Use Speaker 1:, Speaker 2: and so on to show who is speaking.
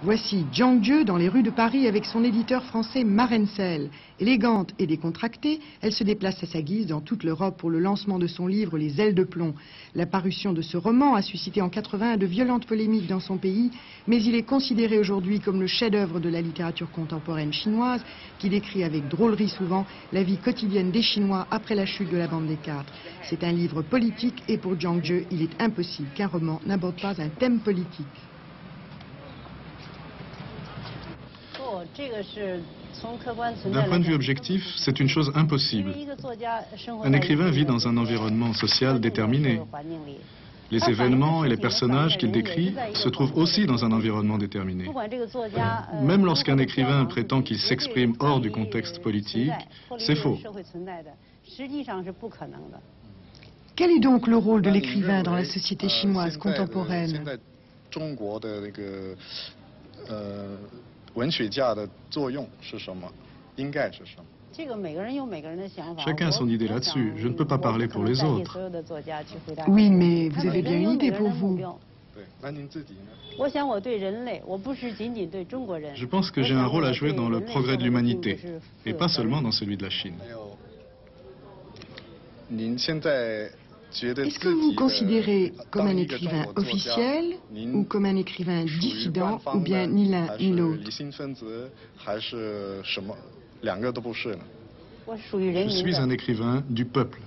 Speaker 1: Voici Jiang Dieu dans les rues de Paris avec son éditeur français Marencel. Élégante et décontractée, elle se déplace à sa guise dans toute l'Europe pour le lancement de son livre Les ailes de plomb. La parution de ce roman a suscité en 80 de violentes polémiques dans son pays, mais il est considéré aujourd'hui comme le chef-d'œuvre de la littérature contemporaine chinoise, qui décrit avec drôlerie souvent la vie quotidienne des Chinois après la chute de la bande des quatre. C'est un livre politique et pour Jiang Dieu, il est impossible qu'un roman n'aborde pas un thème politique.
Speaker 2: D'un point de vue objectif, c'est une chose impossible. Un écrivain vit dans un environnement social déterminé. Les événements et les personnages qu'il décrit se trouvent aussi dans un environnement déterminé. Même lorsqu'un écrivain prétend qu'il s'exprime hors du contexte politique, c'est faux.
Speaker 1: Quel est donc le rôle de l'écrivain dans la société chinoise contemporaine
Speaker 2: Chacun a son idée là-dessus. Je ne peux pas parler pour les autres.
Speaker 1: Oui, mais vous avez bien une idée pour vous.
Speaker 2: Je pense que j'ai un rôle à jouer dans le progrès de l'humanité, et pas seulement dans celui de la Chine.
Speaker 1: Est-ce que vous vous considérez comme un écrivain officiel ou comme un écrivain dissident ou bien ni l'un ni l'autre
Speaker 2: Je suis un écrivain du peuple.